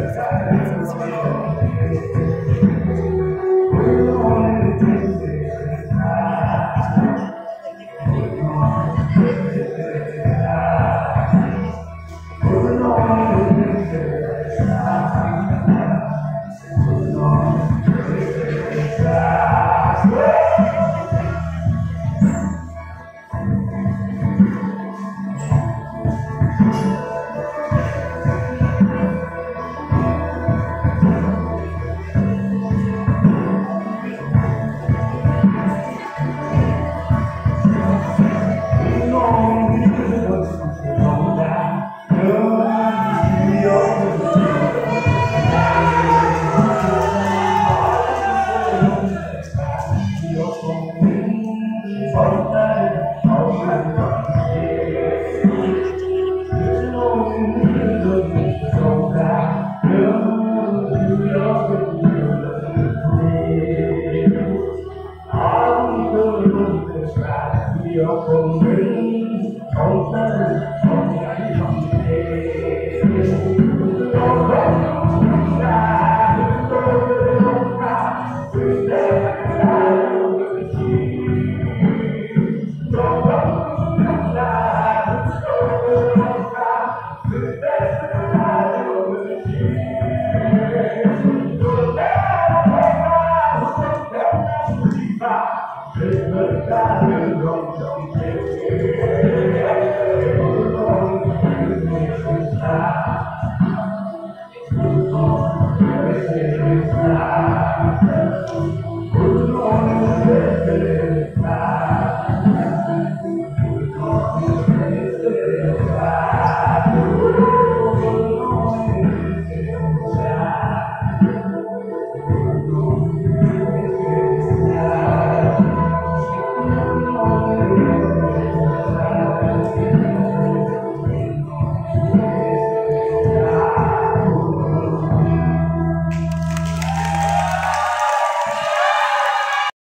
Thank you. melhor como Obrigado,